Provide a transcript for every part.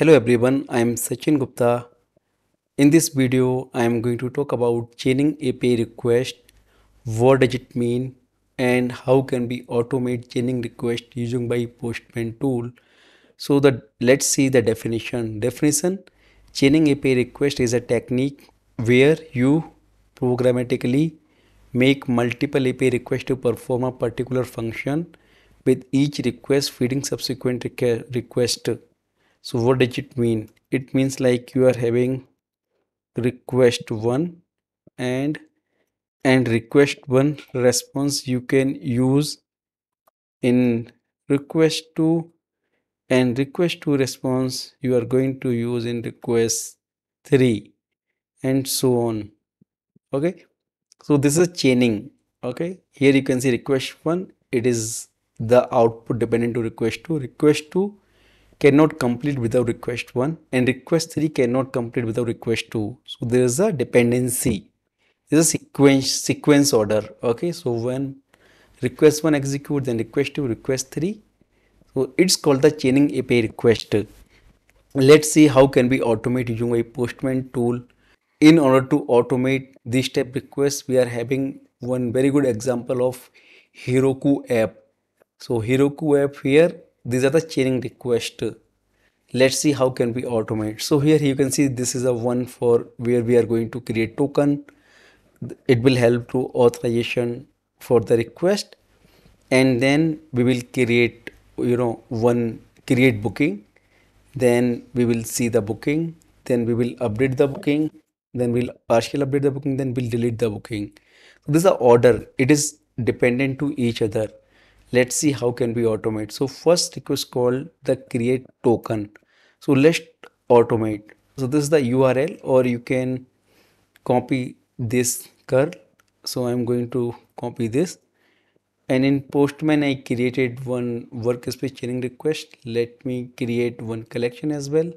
Hello everyone, I am Sachin Gupta. In this video, I am going to talk about chaining API request, what does it mean, and how can we automate chaining request using by Postman tool. So that let's see the definition. Definition: Chaining API request is a technique where you programmatically make multiple API requests to perform a particular function with each request feeding subsequent request so what does it mean? It means like you are having request one and and request one response you can use in request two and request two response you are going to use in request three and so on. Okay? So this is chaining. Okay? Here you can see request one it is the output dependent to request two. Request two cannot complete without request 1 and request 3 cannot complete without request 2 so there is a dependency. This is a sequence sequence order. Okay so when request 1 execute then request 2 request 3 so it's called the chaining api request. Let's see how can we automate using a postman tool. In order to automate this type request we are having one very good example of heroku app. So heroku app here these are the chaining request. Let's see how can we automate. So here you can see this is a one for where we are going to create token. It will help to authorization for the request. And then we will create you know one create booking. Then we will see the booking. Then we will update the booking. Then we'll partially update the booking. Then we'll delete the booking. So this is a order. It is dependent to each other let's see how can we automate. So first request called the create token. So let's automate. So this is the url or you can copy this curl. So i'm going to copy this. And in postman i created one workspace chaining request. Let me create one collection as well.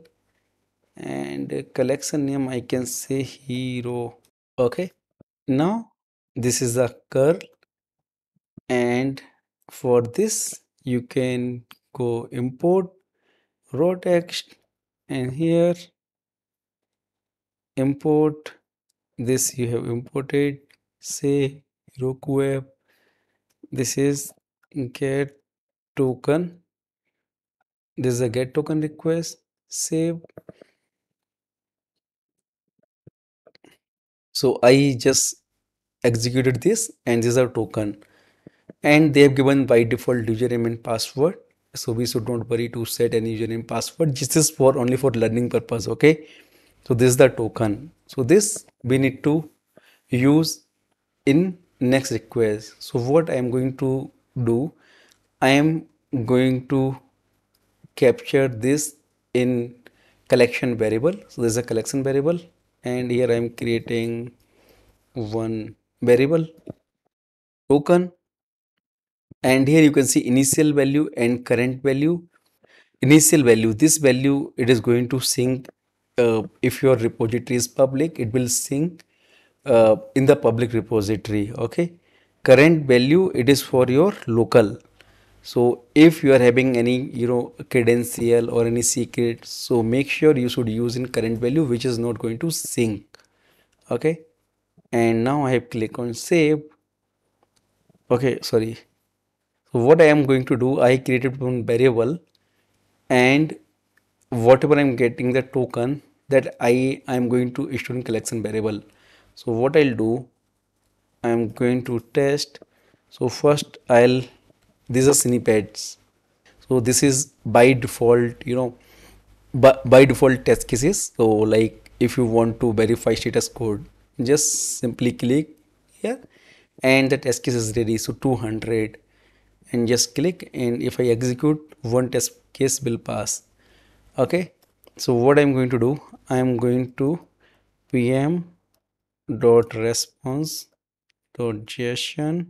And collection name i can say hero. Okay. Now this is the curl. And for this you can go import raw text and here import this you have imported say Roku app. This is get token. This is a get token request save. So I just executed this and this is a token and they have given by default username and password. So we should not worry to set any username password. This is for only for learning purpose okay? So this is the token. So this we need to use in next request. So what i am going to do i am going to capture this in collection variable. So this is a collection variable. And here i am creating one variable token and here you can see initial value and current value. Initial value this value it is going to sync uh, if your repository is public it will sync uh, in the public repository okay? Current value it is for your local. So if you are having any you know credential or any secret so make sure you should use in current value which is not going to sync okay? And now i have click on save. Okay sorry so what I am going to do, I created one variable and whatever I'm getting the token that I am going to in collection variable. So what I'll do, I'm going to test. So first I'll, these are snippets. So this is by default, you know, by, by default test cases. So like if you want to verify status code, just simply click here and the test case is ready. So 200 and just click and if I execute one test case will pass. Okay? So what I'm going to do I am going to pm dot response dot json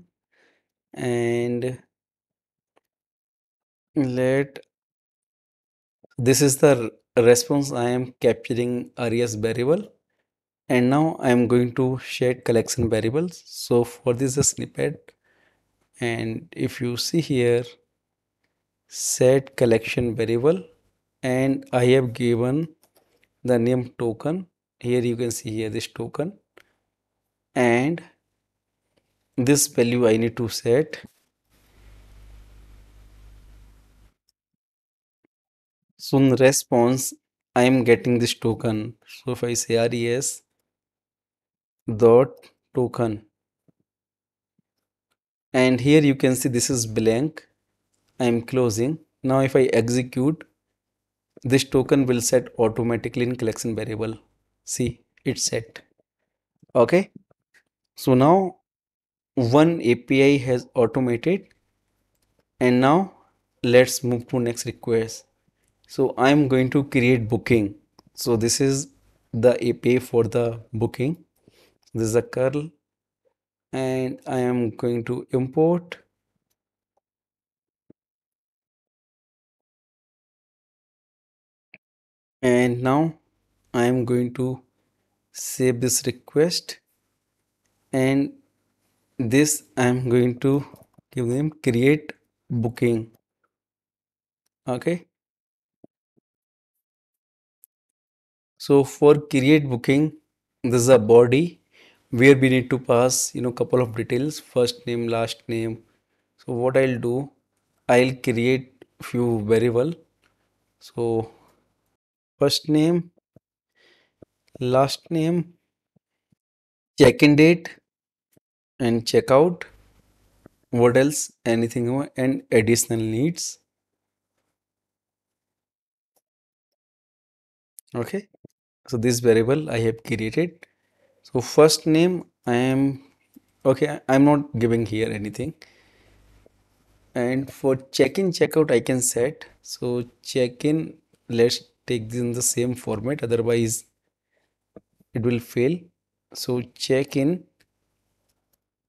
and let this is the response I am capturing RES variable. And now I am going to shed collection variables. So for this snippet and if you see here set collection variable and I have given the name token. Here you can see here this token. And this value I need to set. So in response I am getting this token. So if I say res dot token and here you can see this is blank. I am closing. Now if I execute this token will set automatically in collection variable. See it's set. Okay? So now one API has automated. And now let's move to next request. So I'm going to create booking. So this is the API for the booking. This is a curl and I am going to import and now I am going to save this request and this I am going to give them create booking. Okay. So for create booking this is a body where we need to pass you know couple of details. First name last name. So what I'll do I'll create few variable. So first name last name check-in date and checkout what else? Anything more? And additional needs. Okay? So this variable I have created so first name I am okay I'm not giving here anything. And for check-in checkout I can set. So check-in let's take this in the same format otherwise it will fail. So check-in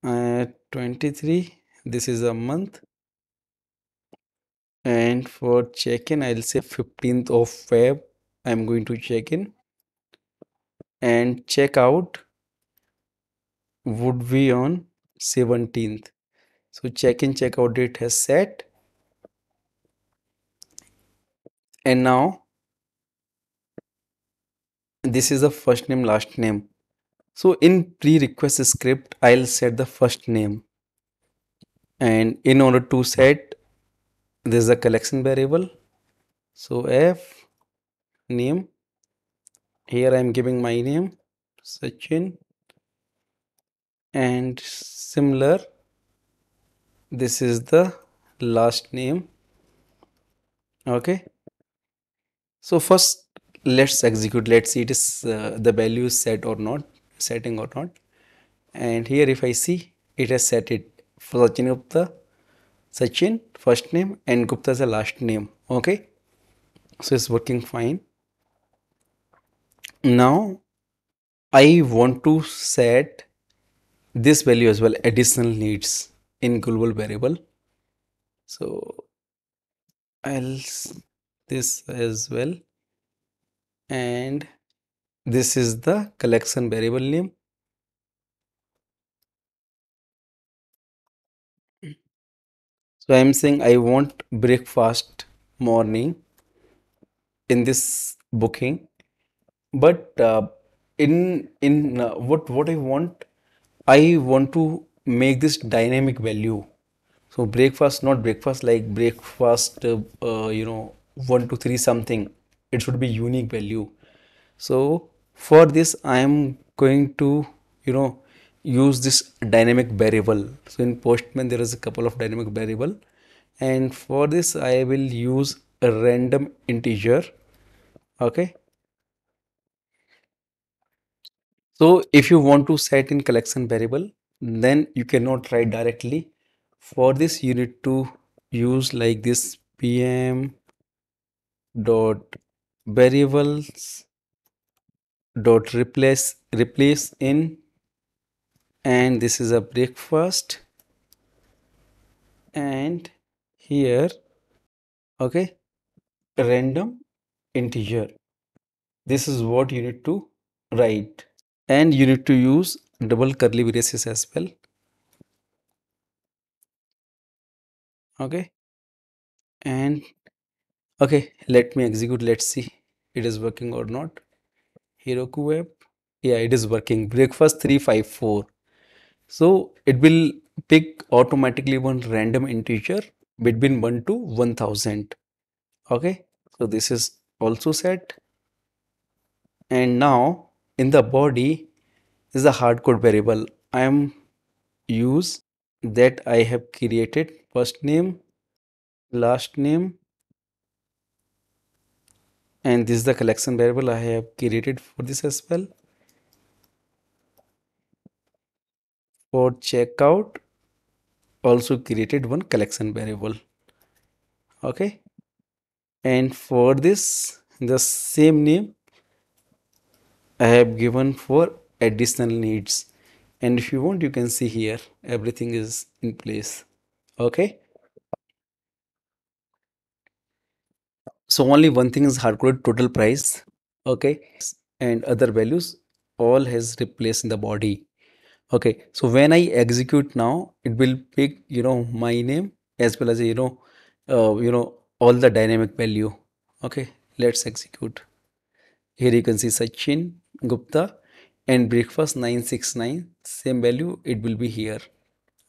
uh, 23 this is a month. And for check-in I'll say 15th of Feb I'm going to check in and check out would be on 17th so check-in checkout date has set. And now this is the first name last name. So in pre-request script I'll set the first name. And in order to set this is a collection variable. So f name. Here I am giving my name Sachin and similar this is the last name. Okay. So first let's execute. Let's see it is uh, the value is set or not setting or not. And here if I see it has set it for Sachin Gupta. Sachin first name and Gupta is the last name. Okay. So it's working fine. Now I want to set this value as well additional needs in global variable. So I'll this as well. And this is the collection variable name. So i'm saying i want breakfast morning in this booking. But uh, in in uh, what what i want i want to make this dynamic value. So breakfast not breakfast like breakfast uh, uh, you know one two three something. It should be unique value. So for this i am going to you know use this dynamic variable. So in postman there is a couple of dynamic variable. And for this i will use a random integer. Okay so if you want to set in collection variable then you cannot write directly. For this you need to use like this pm dot variables dot replace replace in and this is a breakfast. And here okay random integer. This is what you need to write and you need to use double curly braces as well. Okay. And okay let me execute. Let's see it is working or not. Heroku app. Yeah it is working. Breakfast 354 so it will pick automatically one random integer between 1 to 1000 okay. So this is also set. And now in the body is a hardcode variable. I am use that I have created first name last name and this is the collection variable I have created for this as well. For checkout also created one collection variable. Okay? And for this the same name I have given for additional needs. And if you want you can see here everything is in place. Okay? So only one thing is hard-coded total price. Okay? And other values all has replaced in the body. Okay? So when I execute now it will pick you know my name as well as you know uh, you know all the dynamic value. Okay? Let's execute. Here you can see Sachin Gupta and breakfast 969 same value it will be here.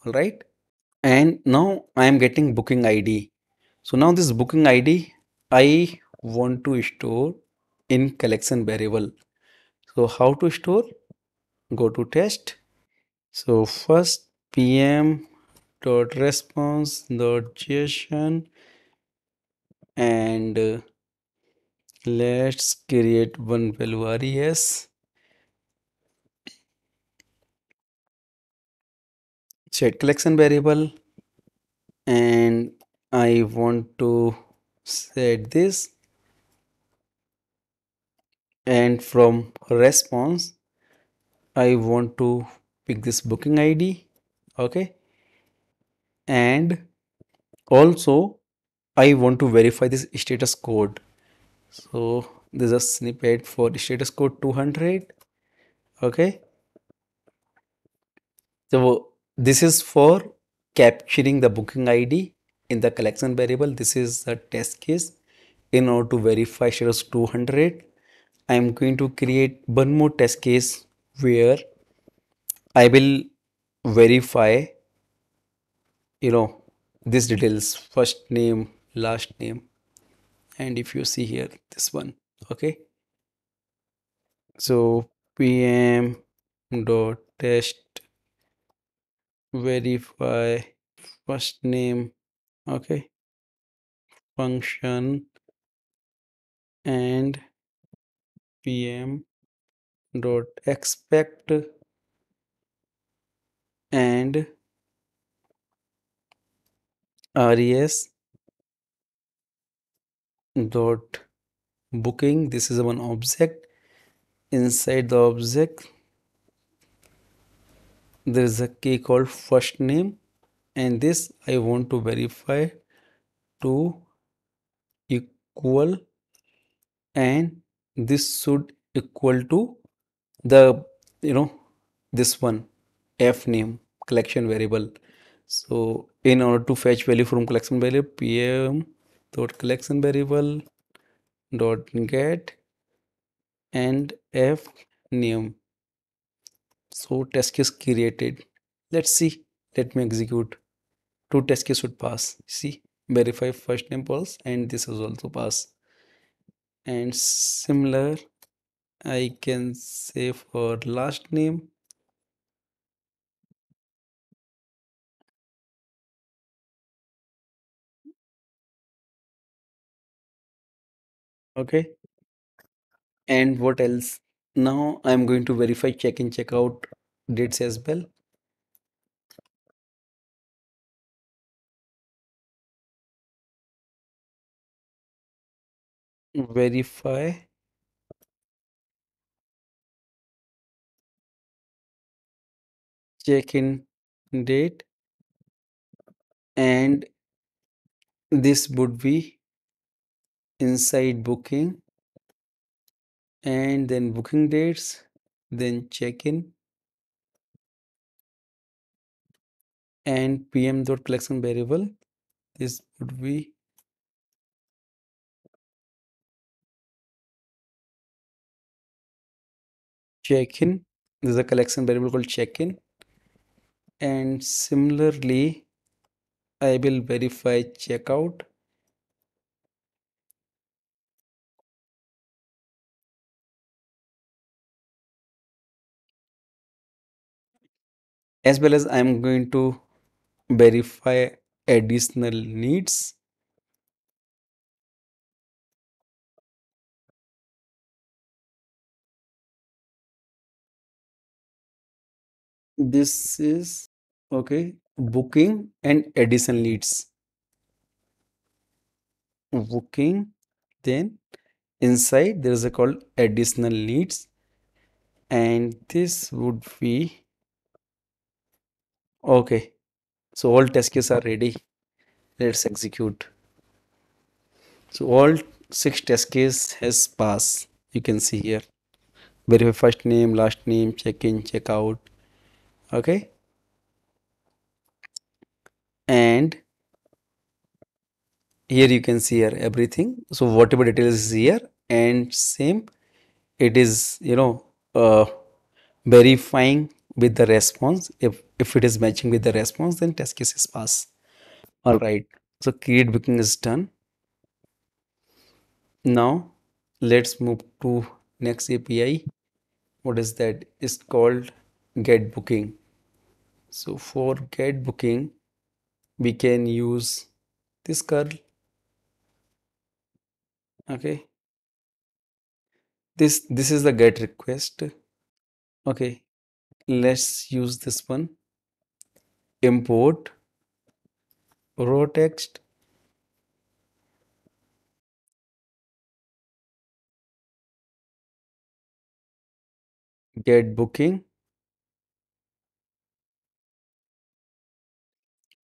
All right? And now I am getting booking ID so now this booking ID I want to store in collection variable. So how to store? Go to test. So first pm dot response dot json and uh, let's create one value res set collection variable. And I want to set this. And from response I want to pick this booking ID okay? And also I want to verify this status code so there's a snippet for the status code 200 okay? So this is for capturing the booking id in the collection variable. This is the test case. In order to verify status 200 i am going to create one more test case where i will verify you know these details first name last name and if you see here this one okay? So pm dot test verify first name okay? Function and pm dot expect and res dot booking. This is one object. Inside the object there is a key called first name. And this I want to verify to equal and this should equal to the you know this one f name collection variable. So in order to fetch value from collection variable pm dot collection variable dot get and f name. So test case created. Let's see. Let me execute. Two test case should pass. See verify first name false and this is also pass. And similar I can say for last name okay. And what else? Now I'm going to verify check-in check-out dates as well. Verify. Check-in date. And this would be inside booking and then booking dates then check-in and pm dot collection variable. This would be check-in. This is a collection variable called check-in. And similarly i will verify checkout. As well as I'm going to verify additional needs. This is okay, booking and additional needs. Booking, then inside there is a called additional needs, and this would be okay. So all test cases are ready. Let's execute. So all six test case has passed. You can see here. Verify first name, last name, check in, check out. Okay. And here you can see here everything. So whatever details is here and same it is you know uh, verifying with the response if if it is matching with the response then test case is pass all right. So create booking is done. Now let's move to next api what is that? Is called get booking. So for get booking we can use this curl. Okay. This this is the get request. Okay. Let's use this one import raw text get booking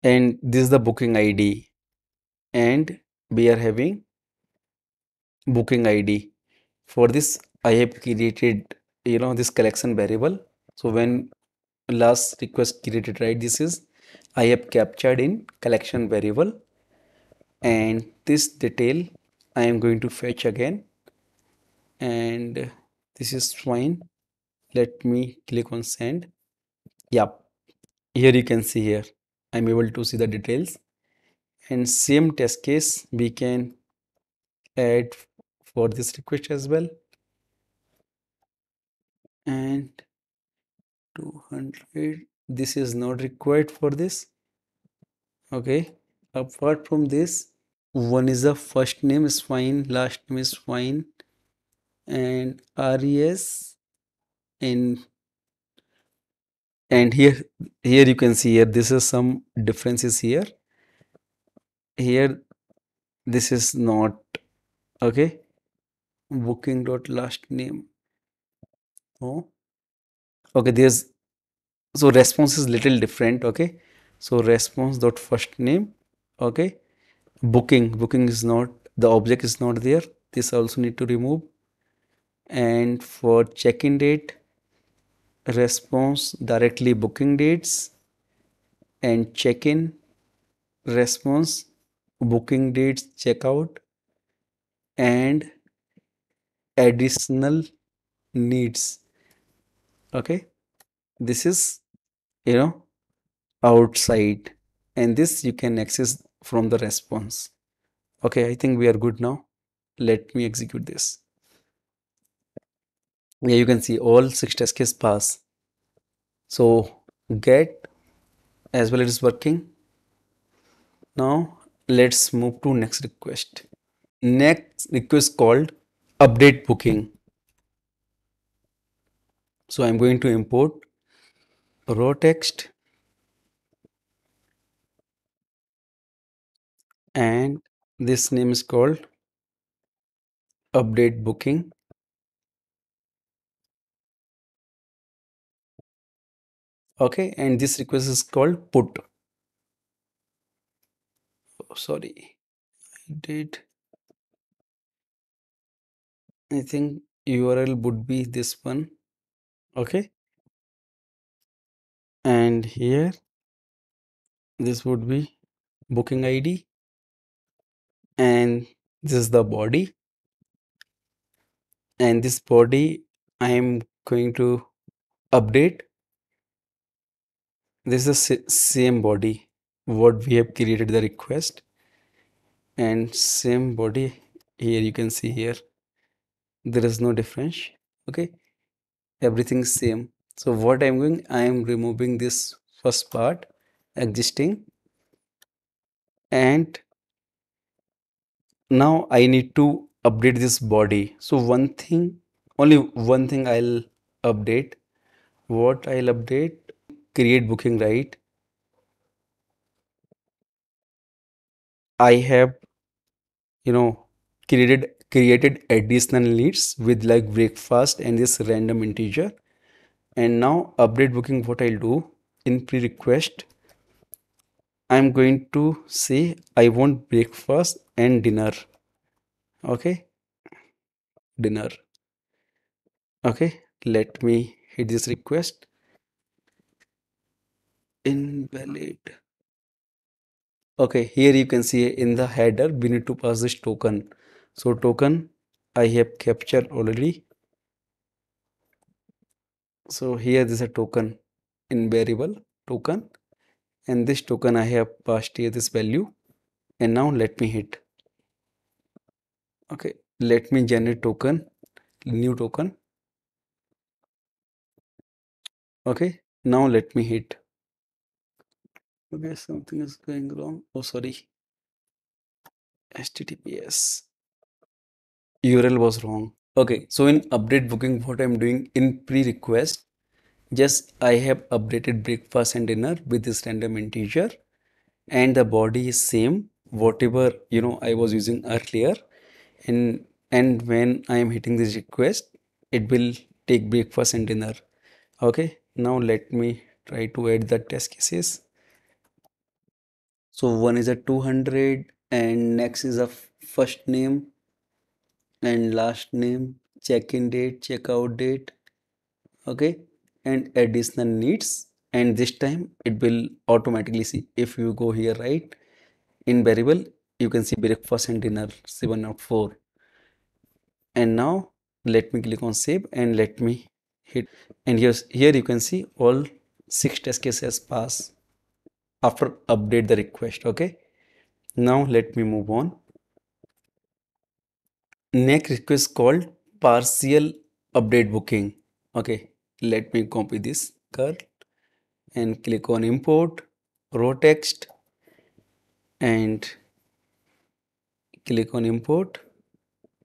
and this is the booking id and we are having booking id for this i have created you know this collection variable. So when last request created right? This is i have captured in collection variable. And this detail i am going to fetch again. And this is fine. Let me click on send. Yep. Here you can see here. I'm able to see the details. And same test case we can add for this request as well. And 200 this is not required for this. Okay. Apart from this one is the first name is fine last name is fine and res and and here here you can see here this is some differences here. Here this is not okay. Booking dot last name. Oh okay there's so response is little different okay? So response dot first name okay? Booking booking is not the object is not there. This also need to remove. And for check-in date response directly booking dates. And check-in response booking dates checkout. And additional needs okay? This is you know outside and this you can access from the response. Okay i think we are good now. Let me execute this. Yeah you can see all six test cases pass. So get as well it is working. Now let's move to next request. Next request called update booking so i'm going to import raw text and this name is called update booking. Okay and this request is called put. Oh, sorry i did i think url would be this one okay. And here this would be booking id and this is the body. And this body i am going to update. This is the same body what we have created the request. And same body here you can see here there is no difference okay everything same. So what i'm doing i am removing this first part existing. And now i need to update this body. So one thing only one thing i'll update. What i'll update? Create booking right? I have you know created created additional leads with like breakfast and this random integer. And now update booking what I'll do in pre-request I'm going to say I want breakfast and dinner. Okay? Dinner. Okay? Let me hit this request. Invalid. Okay here you can see in the header we need to pass this token so token I have captured already. So here this is a token in variable token. And this token I have passed here this value. And now let me hit. Okay let me generate token new token. Okay now let me hit. Okay something is going wrong. Oh sorry. Https url was wrong. Okay so in update booking what i'm doing in pre-request just I have updated breakfast and dinner with this random integer and the body is same whatever you know I was using earlier and and when I am hitting this request it will take breakfast and dinner. Okay now let me try to add the test cases. So one is a 200 and next is a first name and last name check-in date checkout date okay? And additional needs and this time it will automatically see if you go here right? In variable you can see breakfast and dinner 704 and now let me click on save and let me hit. And here's here you can see all six test cases pass after update the request okay? Now let me move on next request called partial update booking. Okay let me copy this curl and click on import raw text and click on import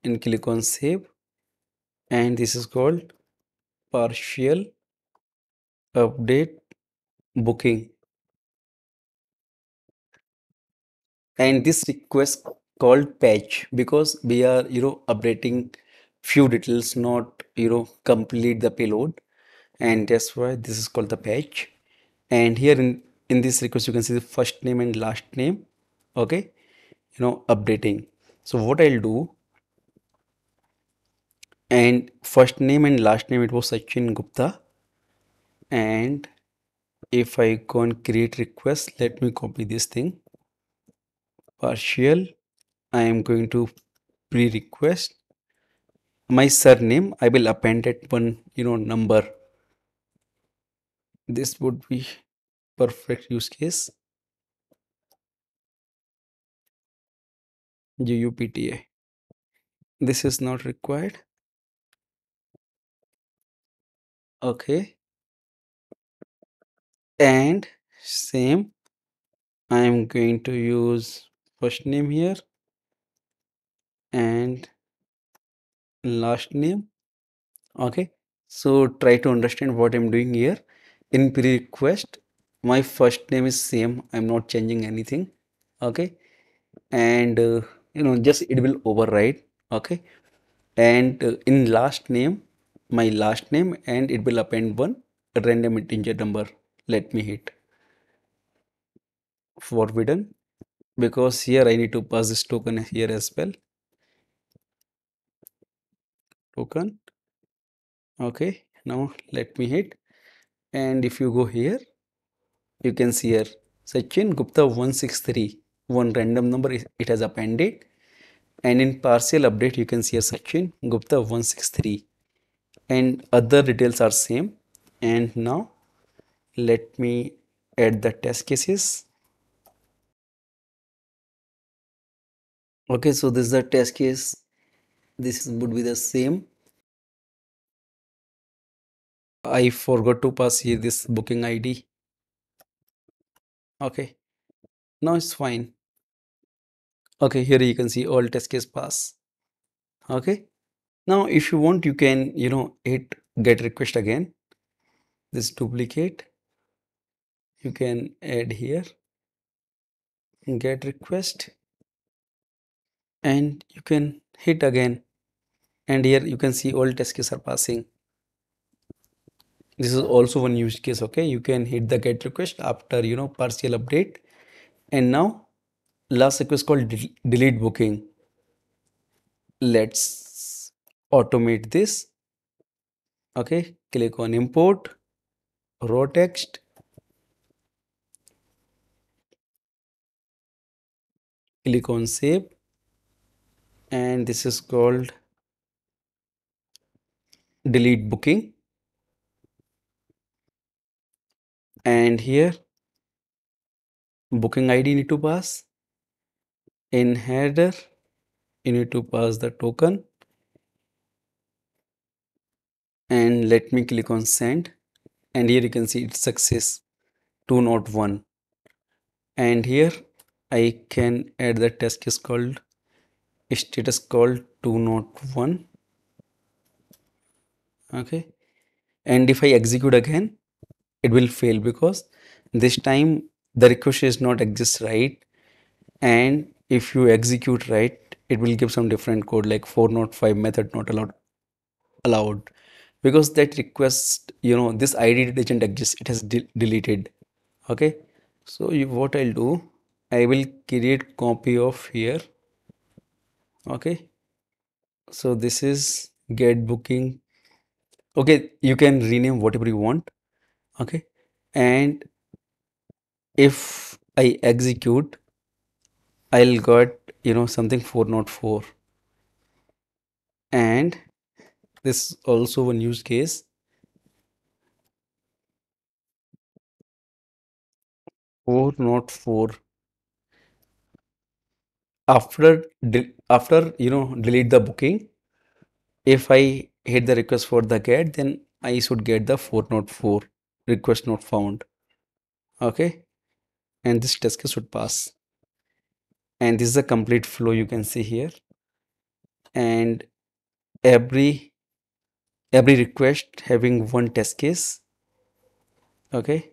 and click on save. And this is called partial update booking. And this request called patch because we are you know updating few details not you know complete the payload. And that's why this is called the patch. And here in in this request you can see the first name and last name. Okay? You know updating. So what i'll do and first name and last name it was Sachin Gupta. And if I go and create request let me copy this thing. Partial I am going to pre-request my surname. I will append it one you know number. This would be perfect use case. GUPTA this is not required. Okay. And same I am going to use first name here and last name okay? So try to understand what I'm doing here. In pre-request my first name is same. I'm not changing anything okay? And uh, you know just it will override okay? And uh, in last name my last name and it will append one random integer number. Let me hit forbidden because here I need to pass this token here as well token. Okay now let me hit. And if you go here you can see here Sachin Gupta 163 one random number it has appended. And in partial update you can see here Sachin Gupta 163 and other details are same. And now let me add the test cases. Okay so this is the test case this would be the same. I forgot to pass here this booking ID okay. Now it's fine. Okay here you can see all test case pass. Okay. Now if you want you can you know hit get request again. This duplicate. You can add here. Get request. And you can hit again and here you can see all test cases are passing. This is also one use case okay? You can hit the get request after you know partial update. And now last request called delete booking. Let's automate this. Okay click on import raw text. Click on save. And this is called delete booking. And here booking id need to pass. In header you need to pass the token. And let me click on send. And here you can see it's success 201 and here I can add the test is called status called 201 okay? And if I execute again it will fail because this time the request is not exist right. And if you execute right it will give some different code like 405 method not allowed allowed. Because that request you know this id doesn't exist. It has de deleted. Okay? So you, what i'll do i will create copy of here. Okay? So this is get booking okay you can rename whatever you want okay? And if I execute I'll got you know something 404 and this is also one use case. four not four. After after you know delete the booking if I hit the request for the get then I should get the 404 request not found. Okay? And this test case should pass. And this is a complete flow you can see here. And every every request having one test case okay?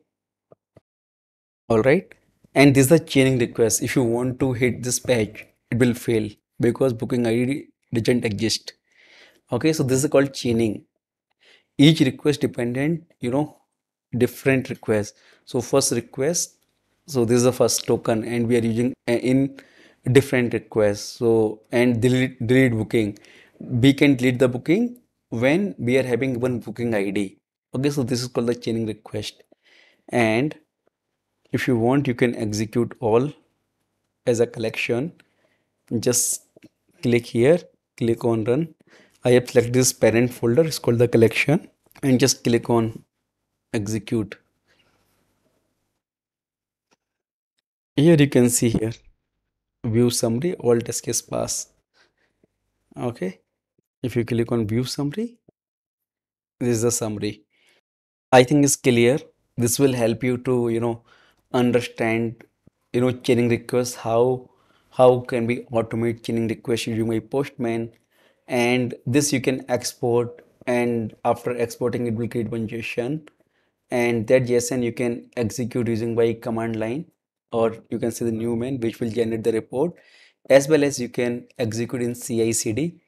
All right? And this is the chaining request. If you want to hit this page it will fail because booking id doesn't exist okay so this is called chaining. Each request dependent you know different requests. So first request so this is the first token and we are using uh, in different requests. So and delete delete booking. We can delete the booking when we are having one booking id okay so this is called the chaining request. And if you want you can execute all as a collection. Just click here click on run i have selected this parent folder. It's called the collection. And just click on execute. Here you can see here. View summary all test case pass. Okay. If you click on view summary this is the summary. I think it's clear. This will help you to you know understand you know chaining requests how how can we automate chaining requests using my postman and this you can export and after exporting it will create one JSON and that JSON you can execute using by command line or you can see the new Newman which will generate the report as well as you can execute in CI/CD.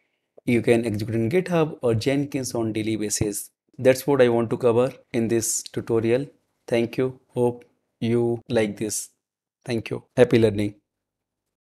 You can execute in GitHub or Jenkins on daily basis. That's what I want to cover in this tutorial. Thank you. Hope you like this. Thank you. Happy learning.